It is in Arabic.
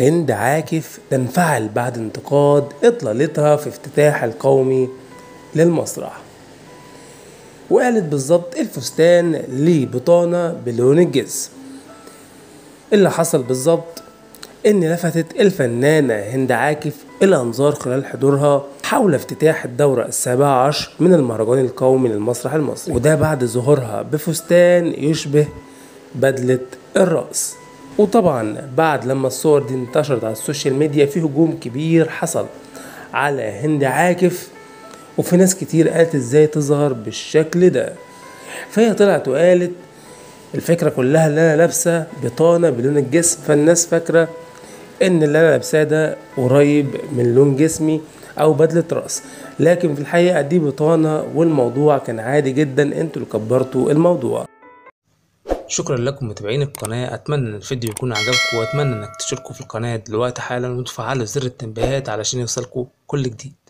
هند عاكف تنفعل بعد انتقاد إطلالتها في افتتاح القومي للمسرح وقالت بالظبط الفستان ليه بطانة بلون الجسم اللي حصل بالظبط إن لفتت الفنانة هند عاكف الانظار خلال حضورها حول افتتاح الدورة السابعة عشر من المهرجان القومي للمسرح المصري. وده بعد ظهورها بفستان يشبه بدلة الرأس. وطبعا بعد لما الصور دي انتشرت على ال social media في هجوم كبير حصل على هند عاكف وفي ناس كتير قالت إزاي تظهر بالشكل ده. فهي طلعت وقالت الفكرة كلها اللي أنا لابسة بطانة بلون الجسم فالناس فاكرة إن اللي أنا لابساه ده قريب من لون جسمي أو بدلة رأس. لكن في الحقيقة دي بطانة والموضوع كان عادي جدا أنتوا اللي كبرتوا الموضوع. شكرا لكم متابعين القناة. أتمنى إن الفيديو يكون عجبكم وأتمنى إنك تشتركوا في القناة. دلوقتي حالا وتفعلوا زر التنبيهات علشان يوصلكوا كل جديد.